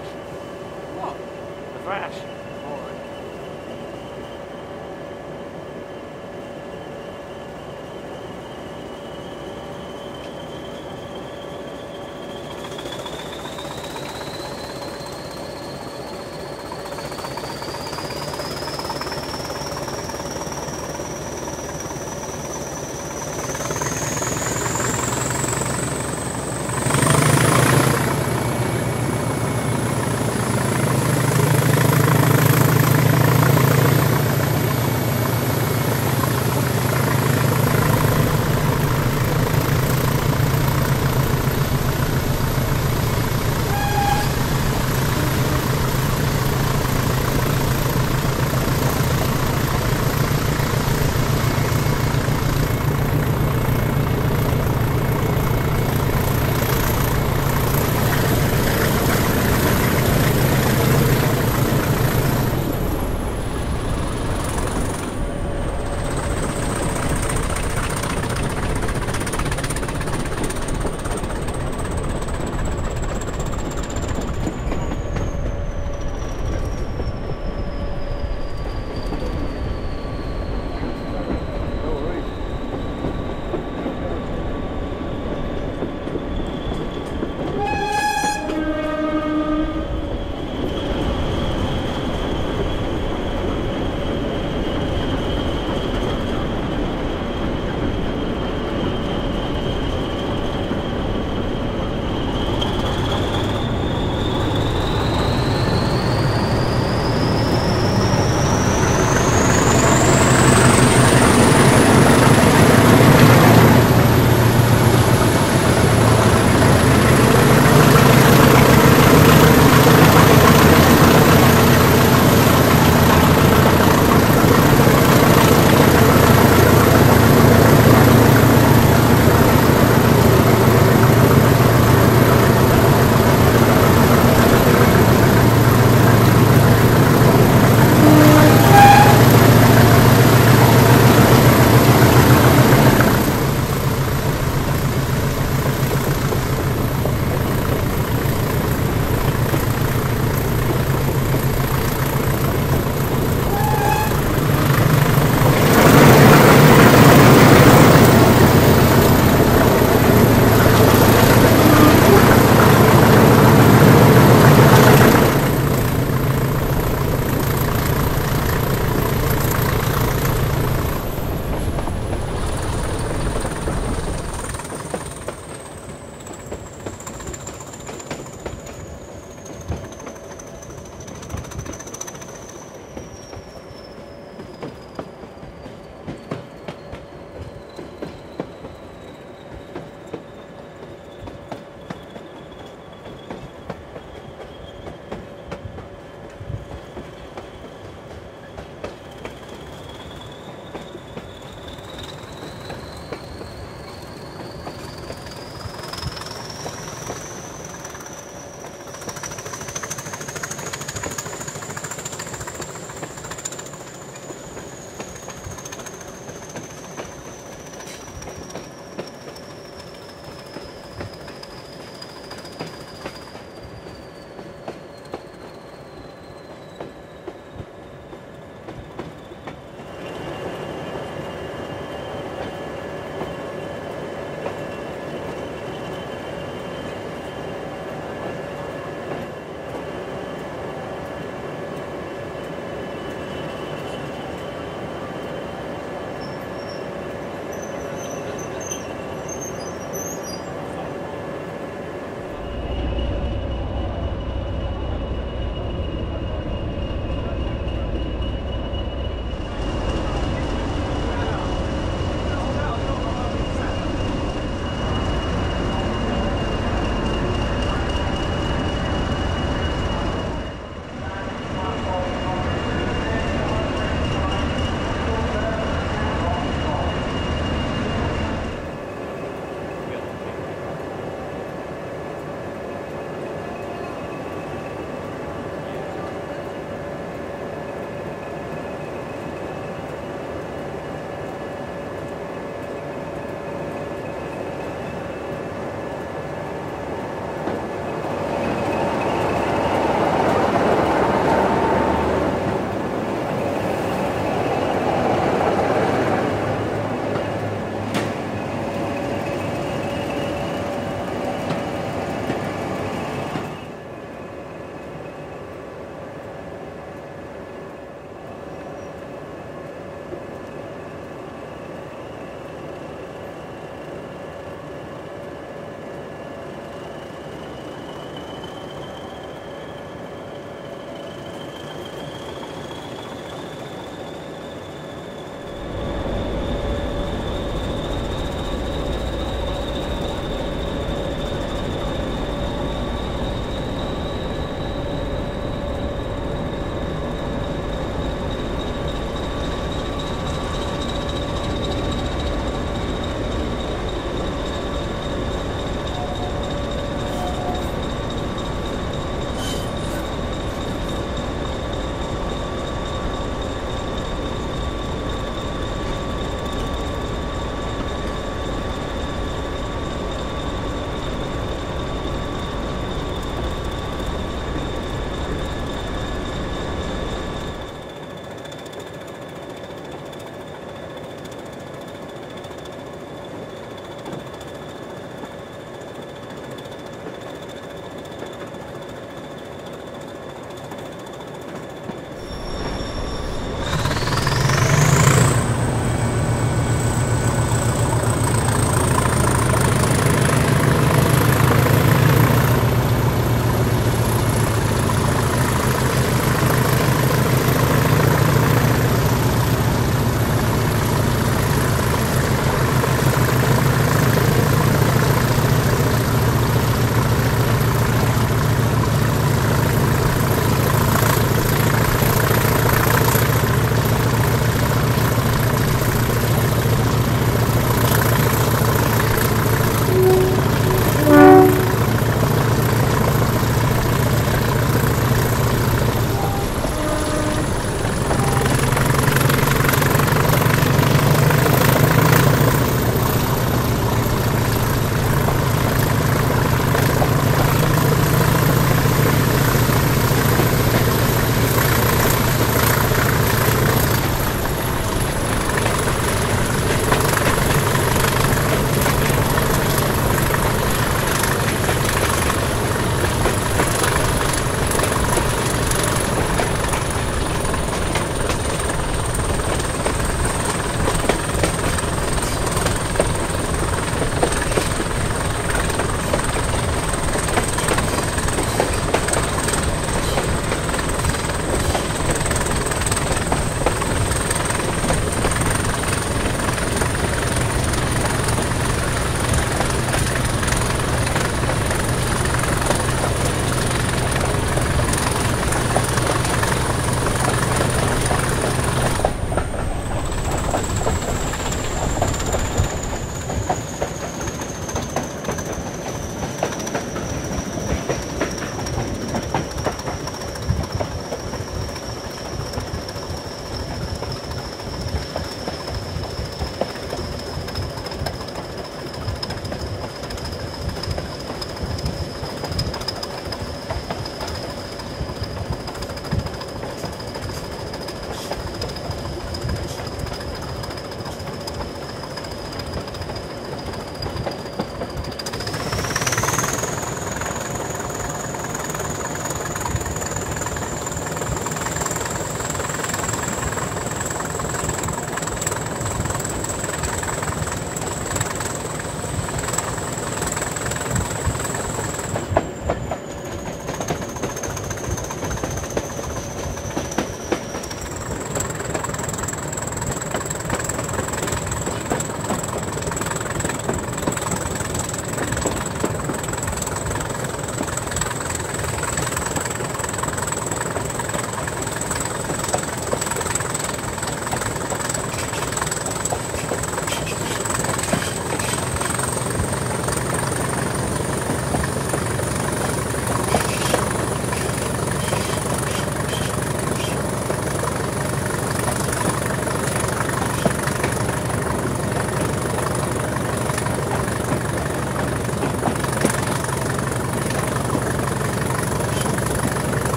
What? The Thrash.